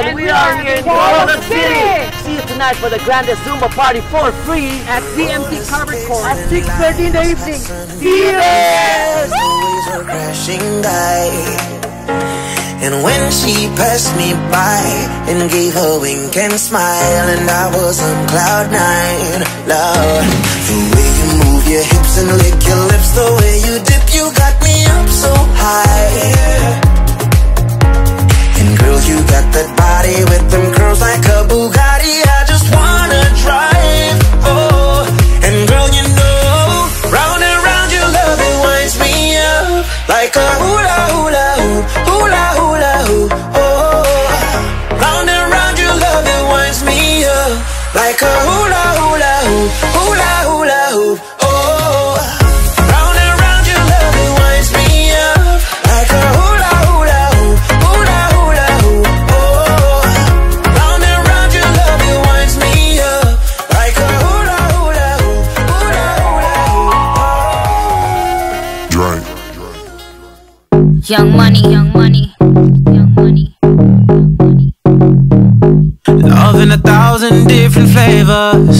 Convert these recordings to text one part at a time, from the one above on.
I'm Keith, and, and we, we are, here in Boulder City. See you tonight for the grandest Zumba party for free at DMT Carver Court at 6.30 in the evening. See you! And when she passed me by and gave a wink and smile, and I was on cloud nine, love. The way you move your hips and lick your lips, the way you dip, you got me up so high. You got that body with them curls like a Bugatti. I just wanna drive, Young money, young money, young money, young money. Love in a thousand different flavors.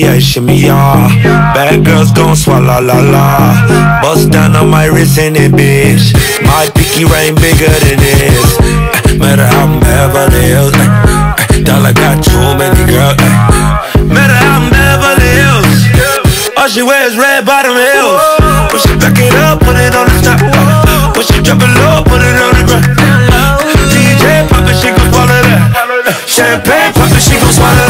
Yeah, shimmy, yeah. Bad girls gon' swallow la la. Bust down on my wrist and it, bitch. My pinky ring bigger than this. Eh, Matter how I'm Beverly Hills. eh, eh, Dollar got too many girls. Matter how I'm Beverly Hills. All she wears red bottom heels. When she back it up, put it on the top. When she drop it low, put it on the ground. DJ pop it, she gon' swallow that. Champagne pop it, she gon' swallow that.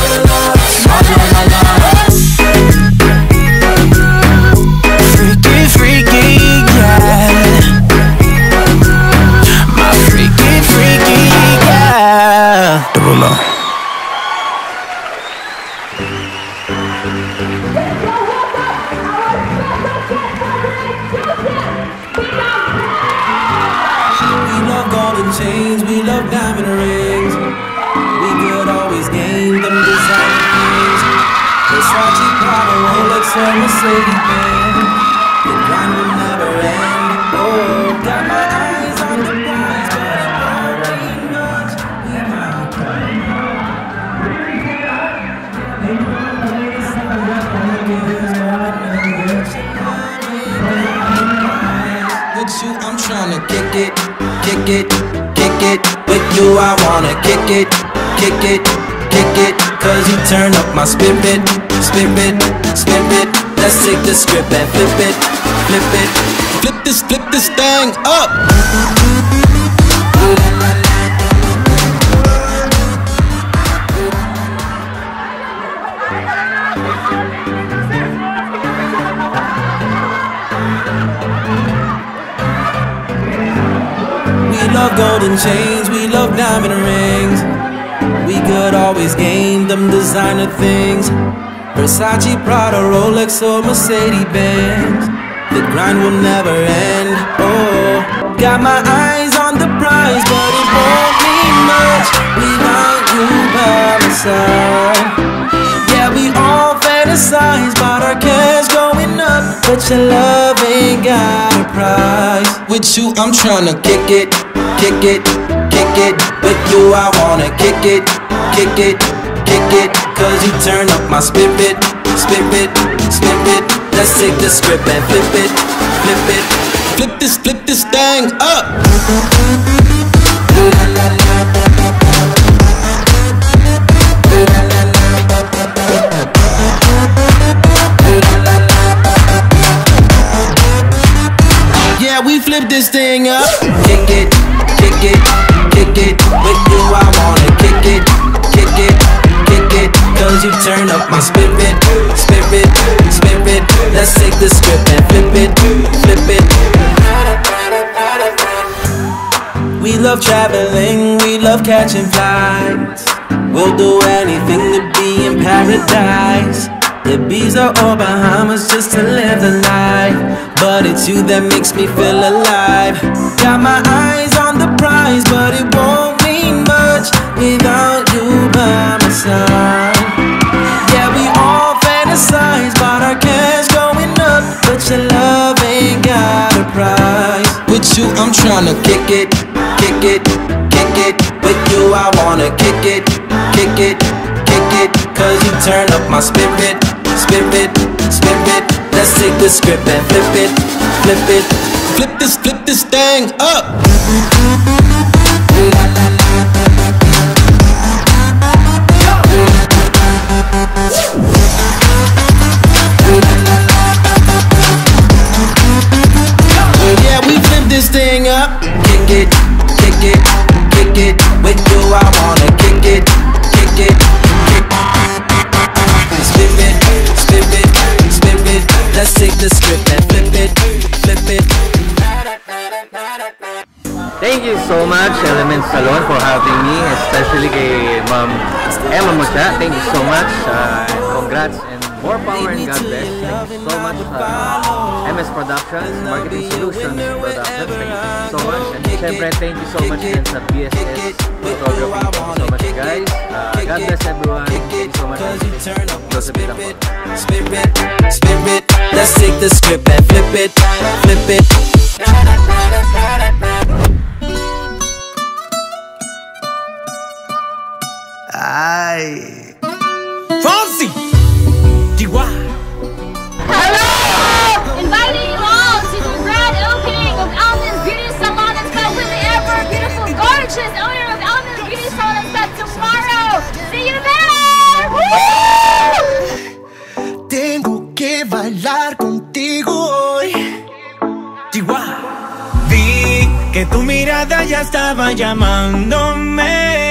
We love golden chains, we love diamond rings. We could always gain them designer things. Versace, Prada, Rolex, or Mercedes it, kick it. With you, I wanna kick it, kick it, kick it. Cause you turn up my spirit, spirit, spirit. Let's take the script and flip it, flip it. Flip this, flip this thing up. Love golden chains, we love diamond rings. We could always gain them designer things. Versace, Prada, Rolex, or Mercedes Benz. The grind will never end. Oh, got my eyes on the prize, but it won't mean much without you by my side. Yeah, we all fantasize about our cash going up, but your love ain't got a. With you, I'm tryna kick it, kick it, kick it. With you, I wanna kick it, kick it, kick it. Cause you turn up my spirit, spirit, spirit. Let's take the script and flip it, flip it. Flip this, flip this thing up. Yeah, this thing up. Kick it, kick it, kick it. With you, I wanna kick it, kick it, kick it. Cause you turn up my spirit, spirit, spirit. Let's take the script and flip it, flip it. We love traveling, we love catching flights. We'll do anything to be in paradise. Ibiza or Bahamas just to live the life. But it's you that makes me feel alive. Got my eyes on the prize, but it won't mean much without you by my side. Yeah, we all fantasize about our cash going up, but your love ain't got a price. With you, I'm tryna kick it, kick it, kick it. With you, I wanna kick it, kick it, kick it. Cause turn up my spirit, spirit, spirit. Let's take the script and flip it, flip it. Flip this, flip this thing up. Yeah, we flip this thing up. Kick it, kick it, kick it. With you, I wanna Element Salon, for having me, especially kay Ma'am Emma Mutia. Thank you so much. Uh, congrats and more power and God bless. Thank you so much, uh, MS Productions, Marketing Solutions Productions. Thank you so much. And syempre, thank you so much din sa BSS Photography. Thank you so much, guys. Uh, God bless everyone. Thank you so much. Joseph Bitangcol. Spirit, spirit. Let's take the script and flip it, flip it. Ay. Fonzie! Chihuahua! Hello! Inviting you all to the grand opening of Elements Beauty Salon and Spa with the ever beautiful, gorgeous owner of Elements Beauty Salon and Spa tomorrow. See you there! Woo! Tengo que bailar contigo hoy. Chihuahua! Vi que tu mirada ya estaba llamándome.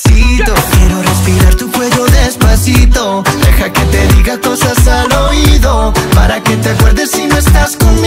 Quiero respirar tu cuello despacito. Deja que te diga cosas al oído. Para que te acuerdes si no estás conmigo.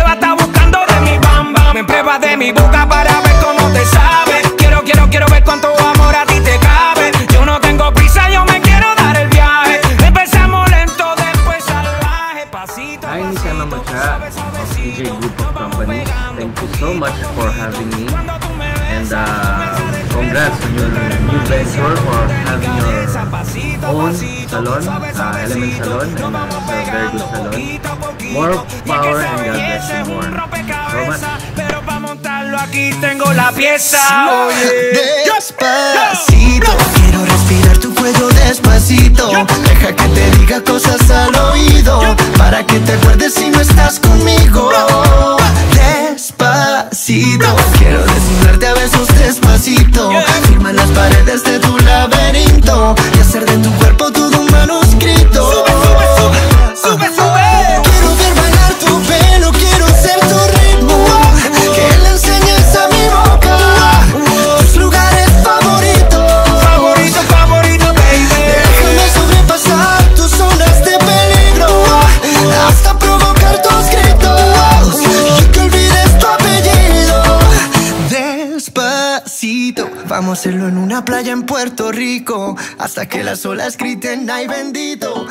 Beba está buscando de mi bam bam. Me prueba de mi boca para venture for having your own salon, uh, Element Salon, and uh, it's a very good salon. More power and God bless you more. Aquí tengo la pieza. Despacito, quiero respirar tu cuello despacito. Deja que te diga cosas al oído. Para que te acuerdes si no estás conmigo. Hacerlo en una playa en Puerto Rico hasta que las olas griten ay bendito.